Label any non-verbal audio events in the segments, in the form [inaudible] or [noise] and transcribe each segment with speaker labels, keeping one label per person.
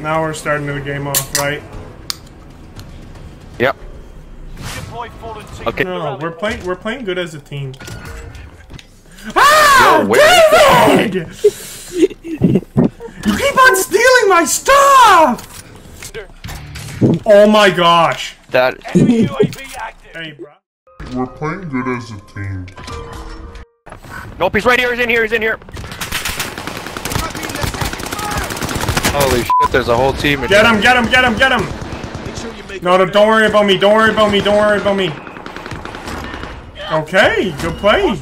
Speaker 1: Now we're starting the game off, right?
Speaker 2: Yep.
Speaker 3: Deploy fallen team.
Speaker 2: Okay.
Speaker 1: No, no, we're playing. We're playing good as a team. Ah,
Speaker 2: Yo,
Speaker 1: David! you keep on stealing my stuff! Oh my gosh!
Speaker 2: That
Speaker 3: Enemy
Speaker 1: Hey, bro.
Speaker 4: We're playing good as a team.
Speaker 2: Nope, he's right here, he's in here, he's in here. Holy shit, there's a whole team in
Speaker 1: Get him! Get him! Get him! Get him! No, no, don't worry about me. Don't worry about me. Don't worry about me. Okay, good play.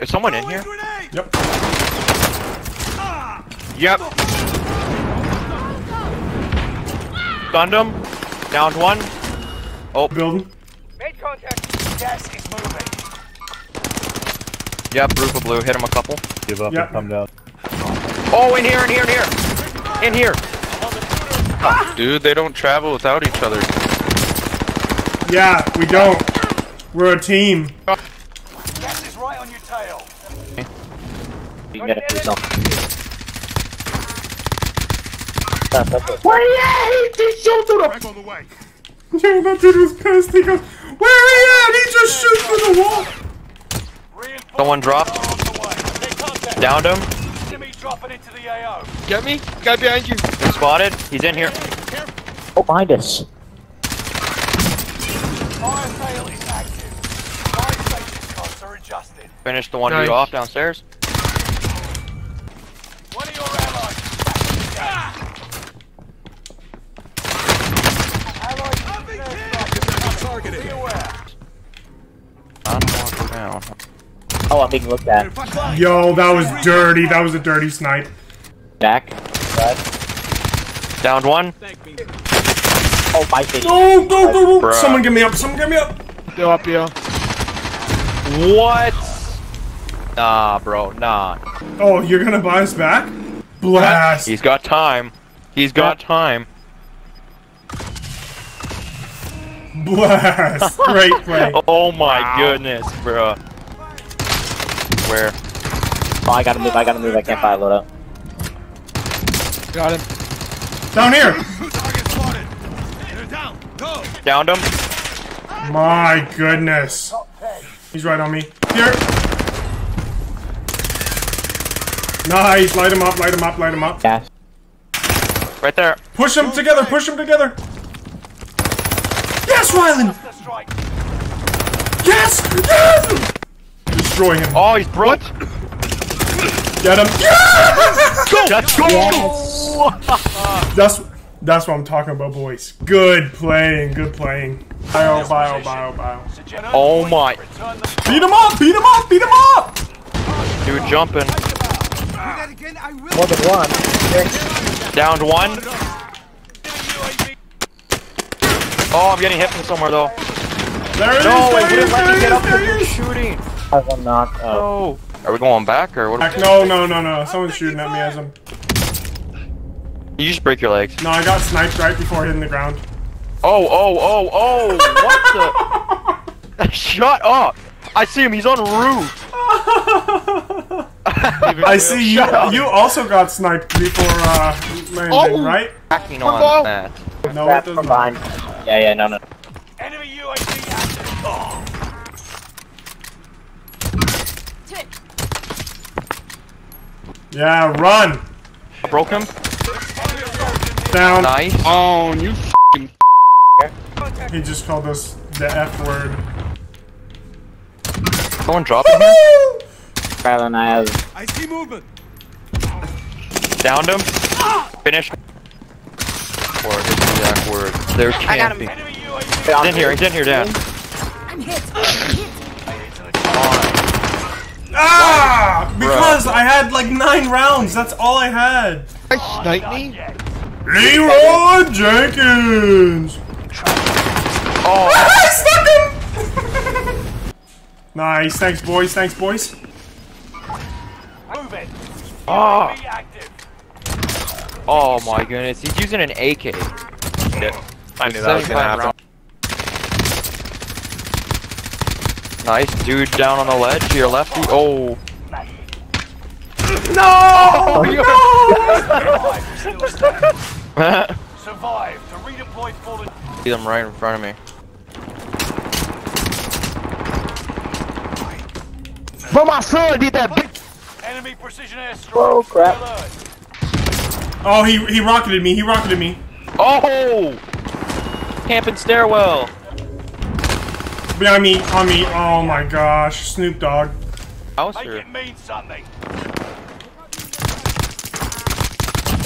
Speaker 2: Is someone in here?
Speaker 1: Yep.
Speaker 2: Yep. Stunned him. Downed one. Oh,
Speaker 1: Building.
Speaker 3: Made contact. Gas is moving.
Speaker 2: yep, roof of blue. Hit him a couple.
Speaker 5: Give up
Speaker 1: Yep.
Speaker 5: and come down.
Speaker 2: Oh, in here, in here, in here. In here. Dude, they don't travel without each other.
Speaker 1: Yeah, we don't. We're a team.
Speaker 3: Gas is right on your tail.
Speaker 6: You can get it yourself.
Speaker 1: Yo, that dude was pissed. He goes, "Where he at?" He just shoots through the wall.
Speaker 3: Reinforcements
Speaker 2: Someone dropped.
Speaker 3: are on the way. Take contact.
Speaker 2: Downed him.
Speaker 7: Get me? Guy behind you.
Speaker 2: Been spotted. He's in here.
Speaker 6: Oh, behind us.
Speaker 3: Fire sale is active. Fire station costs are adjusted.
Speaker 2: Finished the one
Speaker 7: Nice.
Speaker 2: you off downstairs.
Speaker 3: One of your allies. Ah! Allies using air. Be aware.
Speaker 2: I'm walking down.
Speaker 6: Oh, I'm being looked at.
Speaker 1: Yo, that was dirty. That was a dirty snipe.
Speaker 6: Jack. Right.
Speaker 2: Downed one.
Speaker 6: Oh, my face.
Speaker 1: No, no, no, no. Someone get me up. Someone get me up.
Speaker 7: Go up, yo.
Speaker 2: What? Nah, bro, nah.
Speaker 1: Oh, you're gonna buy us back? Blast.
Speaker 2: He's got time. He's got time.
Speaker 1: Blast. [laughs] Great play.
Speaker 2: Oh my goodness, bro. Where?
Speaker 6: Oh, I gotta move, I gotta move, I can't fire loadout.
Speaker 7: Got him.
Speaker 1: Down here.
Speaker 2: Downed him.
Speaker 1: My goodness. He's right on me. Here. Nice. Light him up. Light him up. Light him up.
Speaker 6: Gas.
Speaker 2: Right there.
Speaker 1: Push them together. Push them together. Yes, Rylan.
Speaker 3: The strike.
Speaker 1: Yes. Yes. Destroy him.
Speaker 2: Oh, he's broke.
Speaker 1: Get him. Yes!
Speaker 2: Let's go. [laughs]
Speaker 1: That's that's what I'm talking about, boys. Good playing. Good playing. Bio, bio, bio, bio.
Speaker 2: Oh my.
Speaker 1: Beat him up. Beat him up. Beat him up.
Speaker 2: Dude jumping.
Speaker 6: More than one.
Speaker 2: Downed one. Oh, I'm getting hit from somewhere though.
Speaker 1: There he is.
Speaker 2: No,
Speaker 1: there he
Speaker 2: wouldn't
Speaker 1: is,
Speaker 2: let
Speaker 1: there
Speaker 2: me get
Speaker 1: is,
Speaker 2: up
Speaker 1: there
Speaker 2: because
Speaker 1: he
Speaker 2: you're
Speaker 1: is.
Speaker 2: Shooting.
Speaker 6: I will not. Oh.
Speaker 2: Oh. Are we going back or what?
Speaker 1: Back- No, no, no, no. Someone's shooting at me as I'm.
Speaker 2: You just break your legs.
Speaker 1: No, I got sniped right before hitting the ground.
Speaker 2: Oh, oh, oh, oh! What the? [laughs] Shut up! I see him. He's on roof. [laughs]
Speaker 1: I see you.
Speaker 2: Up.
Speaker 1: You also got sniped before uh, landing,
Speaker 7: Oh.
Speaker 1: right?
Speaker 2: Hacking
Speaker 7: ball.
Speaker 2: on that.
Speaker 1: No, it doesn't.
Speaker 6: behind. Yeah, yeah, no, no.
Speaker 3: Enemy UAV active.
Speaker 1: Yeah, run.
Speaker 2: I broke him.
Speaker 1: Down.
Speaker 2: Nice.
Speaker 7: Oh, you f***ing
Speaker 1: He just called us the F word.
Speaker 2: Someone dropping here.
Speaker 6: Kylan, I have.
Speaker 2: Downed him. Finished. Or his exact word. They're camping.
Speaker 3: Enemy UAV.
Speaker 2: He's in here. He's in here, Dan.
Speaker 1: Ah! Because I had like nine rounds. That's all I had.
Speaker 7: snipe me?
Speaker 1: Leroy Jenkins. [laughs]
Speaker 2: Oh,
Speaker 1: I stuck him. [laughs] nice. Thanks, boys. Thanks, boys.
Speaker 3: Move it.
Speaker 2: Ah. Oh my goodness. He's using an AK.
Speaker 5: I knew that was gonna happen.
Speaker 2: Nice dude down on the ledge to your lefty. Oh.
Speaker 1: No!
Speaker 3: Five still standing. Survive to redeploy fallen.
Speaker 2: See them right in front of me. But my son did that big.
Speaker 3: Enemy precision airstrike.
Speaker 6: Oh, crap.
Speaker 1: Oh, he he rocketed me. He rocketed me.
Speaker 2: Oh! Camping stairwell.
Speaker 1: Behind me, on me. Oh my gosh, Snoop Dogg.
Speaker 2: House
Speaker 3: Make
Speaker 2: or?
Speaker 3: it mean something.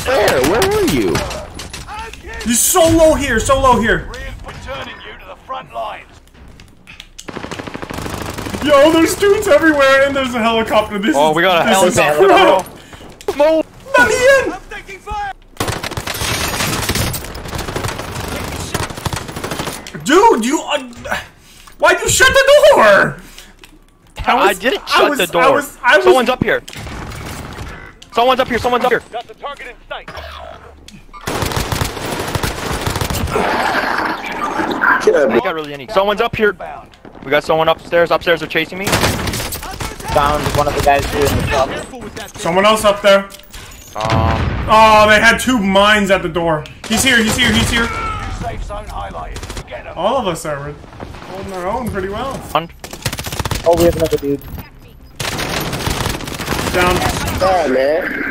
Speaker 5: Where? Where were you?
Speaker 1: He's so low here, so low here.
Speaker 3: Returning you to the front lines.
Speaker 1: Yo, there's dudes everywhere, and there's a helicopter. This
Speaker 2: Oh,
Speaker 1: is,
Speaker 2: we got a
Speaker 1: this is
Speaker 2: helicopter. [laughs]
Speaker 1: crap.
Speaker 2: No.
Speaker 1: Let me in.
Speaker 3: I'm taking fire.
Speaker 1: Dude, you. Uh, why'd you shut the door?
Speaker 2: I,
Speaker 1: was-
Speaker 2: didn't
Speaker 1: I
Speaker 2: shut
Speaker 1: was-
Speaker 2: the door.
Speaker 1: I was- I was-
Speaker 2: Someone's up here. Someone's up here. Someone's up here.
Speaker 3: Got the target in sight.
Speaker 2: I got really any. Someone's up here. We got someone upstairs. Upstairs are chasing me.
Speaker 6: Found one of the guys here in the shop.
Speaker 1: Someone else up there.
Speaker 2: Um,
Speaker 1: Oh, they had two mines at the door. He's here, he's here, he's here.
Speaker 3: New safe zone highlighted. Get them.
Speaker 1: All of us are holding our own pretty well.
Speaker 2: one.
Speaker 6: Oh, we have another dude.
Speaker 1: Down,
Speaker 6: Oh, man.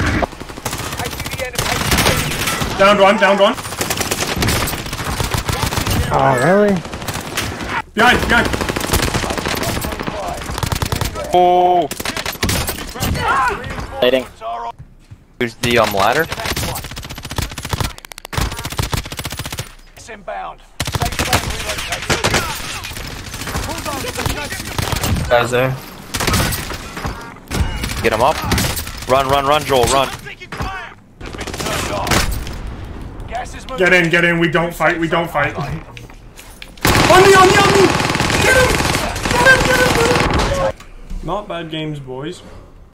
Speaker 1: down one, down one.
Speaker 6: Oh, really?
Speaker 1: Behind, behind.
Speaker 2: Oh.
Speaker 6: Lighting.
Speaker 2: Who's the um ladder?
Speaker 3: It's inbound. Safe zone relocated.
Speaker 5: Guys there.
Speaker 2: Get him up. Run, run, run, Joel, run.
Speaker 3: Been turned off. Gas is moving.
Speaker 1: Get in, get in. We don't fight, we don't fight. On me, on me, on me! Get him! Get him, get him, get him! Not bad games, boys.